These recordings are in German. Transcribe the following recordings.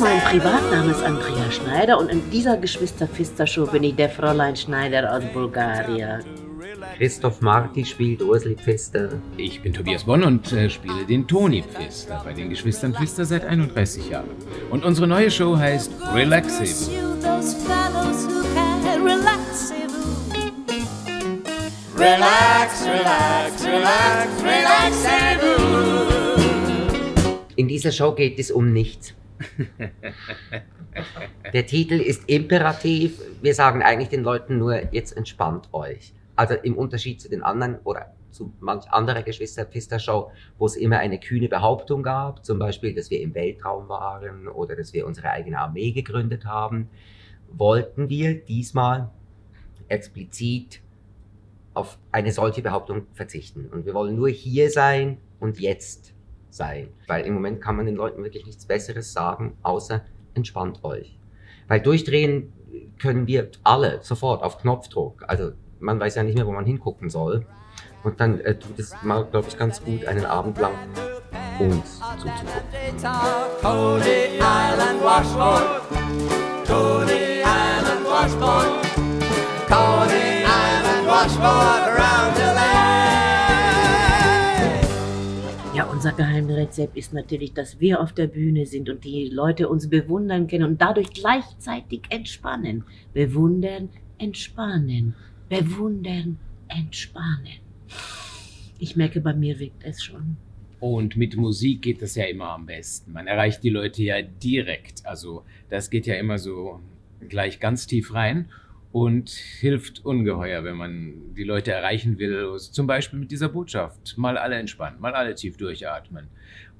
mein Privatname ist Andrea Schneider und in dieser Geschwister-Fister-Show bin ich der Fräulein Schneider aus Bulgarien. Christoph Marti spielt Ursli Pfister. Ich bin Tobias Bonn und äh, spiele den Toni Pfister bei den Geschwistern Pfister seit 31 Jahren. Und unsere neue Show heißt Relaxable. Relax, relax, relax, relaxable. In dieser Show geht es um nichts. Der Titel ist imperativ. Wir sagen eigentlich den Leuten nur, jetzt entspannt euch. Also im Unterschied zu den anderen oder zu manch anderer Geschwister Pfister Show, wo es immer eine kühne Behauptung gab, zum Beispiel, dass wir im Weltraum waren oder dass wir unsere eigene Armee gegründet haben, wollten wir diesmal explizit auf eine solche Behauptung verzichten. Und wir wollen nur hier sein und jetzt sein. Weil im Moment kann man den Leuten wirklich nichts Besseres sagen, außer entspannt euch. Weil durchdrehen können wir alle sofort auf Knopfdruck. Also man weiß ja nicht mehr, wo man hingucken soll. Und dann äh, tut es mal, glaube ich, ganz gut, einen Abend lang uns zuzugucken. Unser Geheimrezept ist natürlich, dass wir auf der Bühne sind und die Leute uns bewundern können und dadurch gleichzeitig entspannen. Bewundern, entspannen. Bewundern, entspannen. Ich merke, bei mir wirkt es schon. Und mit Musik geht das ja immer am besten. Man erreicht die Leute ja direkt. Also das geht ja immer so gleich ganz tief rein und hilft ungeheuer, wenn man die Leute erreichen will. Zum Beispiel mit dieser Botschaft. Mal alle entspannen, mal alle tief durchatmen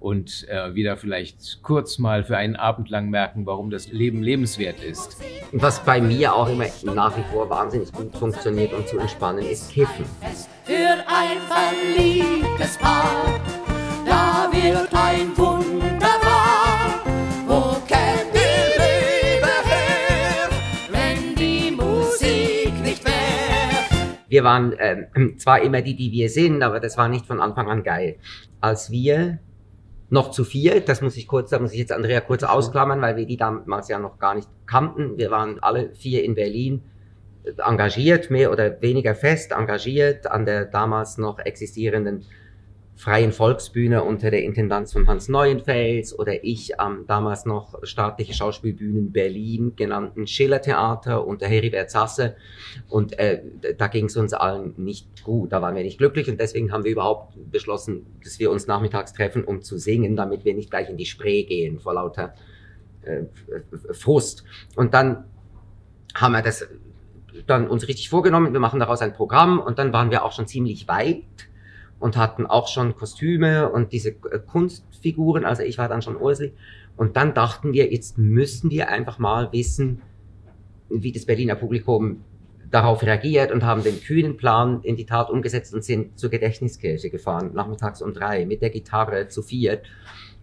und äh, wieder vielleicht kurz mal für einen Abend lang merken, warum das Leben lebenswert ist. Und was bei mir auch immer nach wie vor wahnsinnig gut funktioniert, um zu entspannen, ist Kiffen. Für ein verliebtes Paar, da wird ein Wunder Wir waren ähm, zwar immer die, die wir sind, aber das war nicht von Anfang an geil. Als wir noch zu viert, das muss ich kurz, da muss ich jetzt Andrea kurz ausklammern, weil wir die damals ja noch gar nicht kannten. Wir waren alle vier in Berlin äh, engagiert, mehr oder weniger fest engagiert an der damals noch existierenden Freien Volksbühne unter der Intendanz von Hans Neuenfels oder ich am damals noch staatliche Schauspielbühnen Berlin genannten Schillertheater unter Heribert Sasse und äh, da ging es uns allen nicht gut, da waren wir nicht glücklich und deswegen haben wir überhaupt beschlossen, dass wir uns nachmittags treffen, um zu singen, damit wir nicht gleich in die Spree gehen vor lauter äh, Frust. Und dann haben wir das dann uns richtig vorgenommen, wir machen daraus ein Programm und dann waren wir auch schon ziemlich weit und hatten auch schon Kostüme und diese äh, Kunstfiguren, also ich war dann schon Ursli. Und dann dachten wir, jetzt müssen wir einfach mal wissen, wie das Berliner Publikum darauf reagiert und haben den kühnen Plan in die Tat umgesetzt und sind zur Gedächtniskirche gefahren, nachmittags um drei, mit der Gitarre zu viert.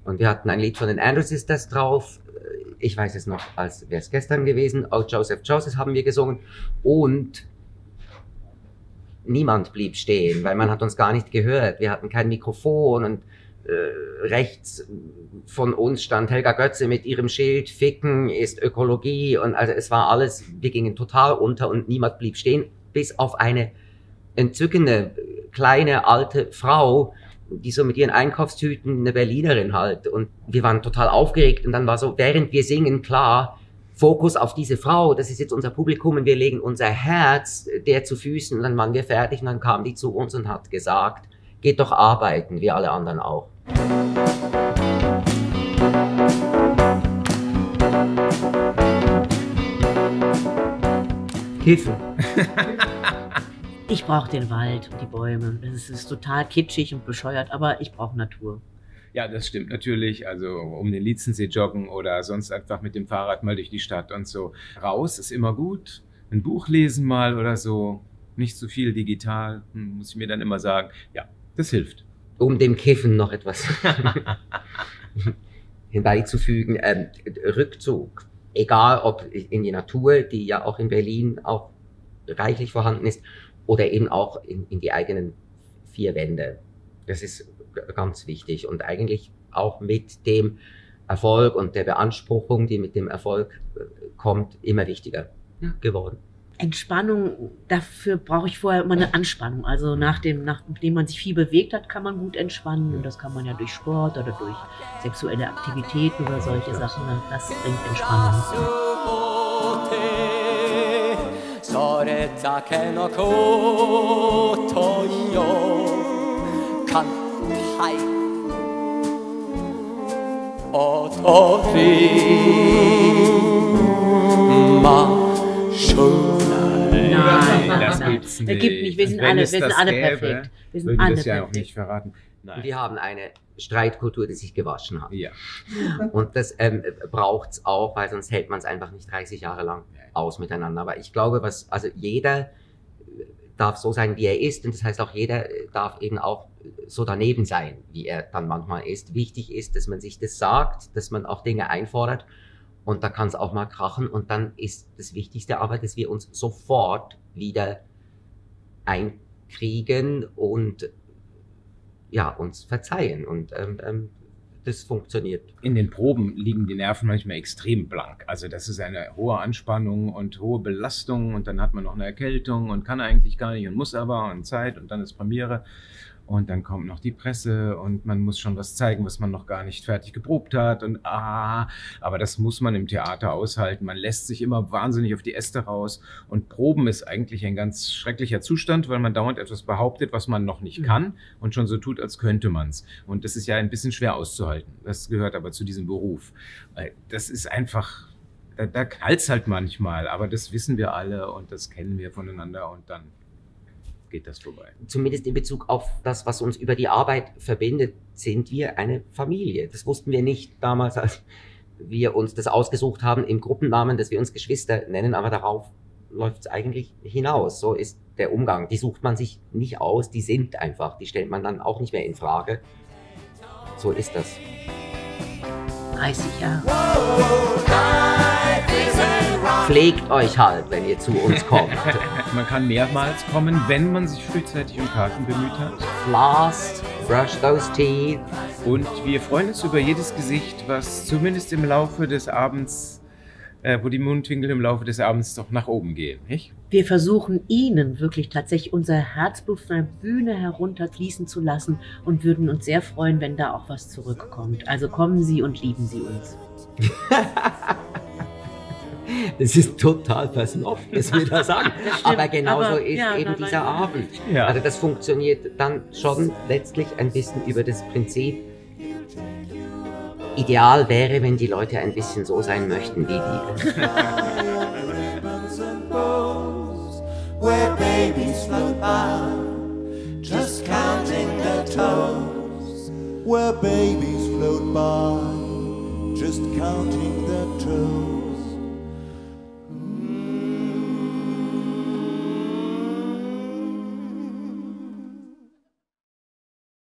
Und wir hatten ein Lied von den Andrew Sisters drauf. Ich weiß es noch, als wäre es gestern gewesen. Oh, Joseph Joseph haben wir gesungen. Und niemand blieb stehen, weil man hat uns gar nicht gehört. Wir hatten kein Mikrofon und äh, rechts von uns stand Helga Götze mit ihrem Schild, Ficken ist Ökologie und also es war alles, wir gingen total unter und niemand blieb stehen, bis auf eine entzückende, kleine, alte Frau, die so mit ihren Einkaufstüten, eine Berlinerin halt und wir waren total aufgeregt und dann war so, während wir singen, klar, Fokus auf diese Frau, das ist jetzt unser Publikum und wir legen unser Herz der zu Füßen und dann waren wir fertig und dann kam die zu uns und hat gesagt, geht doch arbeiten, wie alle anderen auch. Kiffen. Ich brauche den Wald und die Bäume. Das ist total kitschig und bescheuert, aber ich brauche Natur. Ja, das stimmt natürlich. Also um den Lietzensee joggen oder sonst einfach mit dem Fahrrad mal durch die Stadt und so. Raus ist immer gut. Ein Buch lesen mal oder so. Nicht zu viel digital, hm, muss ich mir dann immer sagen. Ja, das hilft. Um dem Kiffen noch etwas hinbeizufügen. Ähm, Rückzug. Egal ob in die Natur, die ja auch in Berlin auch reichlich vorhanden ist, oder eben auch in, in die eigenen vier Wände. Das ist ganz wichtig und eigentlich auch mit dem Erfolg und der Beanspruchung, die mit dem Erfolg äh, kommt, immer wichtiger ja. geworden. Entspannung, dafür brauche ich vorher immer eine Anspannung. Also nachdem, nachdem man sich viel bewegt hat, kann man gut entspannen. Und das kann man ja durch Sport oder durch sexuelle Aktivitäten oder solche Sachen. Das bringt Entspannung. Ja high. Otto schöner. Nein, das gibt's nicht. Das gibt nicht. Wir sind alle, wir sind alle gäbe, perfekt. Wir sind alle das ja perfekt. auch nicht verraten. Nein. Wir haben eine Streitkultur, die sich gewaschen hat. Ja. Und das ähm, braucht es auch, weil sonst hält man es einfach nicht 30 Jahre lang aus miteinander. Aber ich glaube, was, also jeder, darf so sein, wie er ist. Und das heißt auch, jeder darf eben auch so daneben sein, wie er dann manchmal ist. Wichtig ist, dass man sich das sagt, dass man auch Dinge einfordert. Und da kann es auch mal krachen. Und dann ist das Wichtigste aber, dass wir uns sofort wieder einkriegen und ja, uns verzeihen. Und ähm, ähm, das funktioniert. In den Proben liegen die Nerven manchmal extrem blank. Also das ist eine hohe Anspannung und hohe Belastung und dann hat man noch eine Erkältung und kann eigentlich gar nicht und muss aber und Zeit und dann ist Premiere und dann kommt noch die Presse und man muss schon was zeigen, was man noch gar nicht fertig geprobt hat und ah, aber das muss man im Theater aushalten. Man lässt sich immer wahnsinnig auf die Äste raus und Proben ist eigentlich ein ganz schrecklicher Zustand, weil man dauernd etwas behauptet, was man noch nicht Mhm. kann und schon so tut, als könnte man's. Und das ist ja ein bisschen schwer auszuhalten. Das gehört aber zu diesem Beruf. Weil Das ist einfach, da, da knallt's halt manchmal, aber das wissen wir alle und das kennen wir voneinander und dann geht das vorbei. zumindest in Bezug auf das, was uns über die Arbeit verbindet, sind wir eine Familie. Das wussten wir nicht damals, als wir uns das ausgesucht haben im Gruppennamen, dass wir uns Geschwister nennen, aber darauf läuft es eigentlich hinaus. So ist der Umgang. Die sucht man sich nicht aus, die sind einfach, die stellt man dann auch nicht mehr in Frage. So ist das. 30 Jahre. Pflegt euch halt, wenn ihr zu uns kommt. Man kann mehrmals kommen, wenn man sich frühzeitig um Karten bemüht hat. Last, brush those teeth. Und wir freuen uns über jedes Gesicht, was zumindest im Laufe des Abends, äh, wo die Mundwinkel im Laufe des Abends doch nach oben gehen, nicht? Wir versuchen Ihnen wirklich tatsächlich unser Herzblut von der Bühne herunterfließen zu lassen und würden uns sehr freuen, wenn da auch was zurückkommt. Also kommen Sie und lieben Sie uns. Das ist total versnofft, dass wir das sagen. Das stimmt, aber genauso aber- ist ja, eben nein, dieser nein. Abend. Ja. Also das funktioniert dann schon letztlich ein bisschen über das Prinzip. Ideal wäre, wenn die Leute ein bisschen so sein möchten wie wir. ribbons and bows where babies float by, just counting their toes. where babies float by, just counting their toes.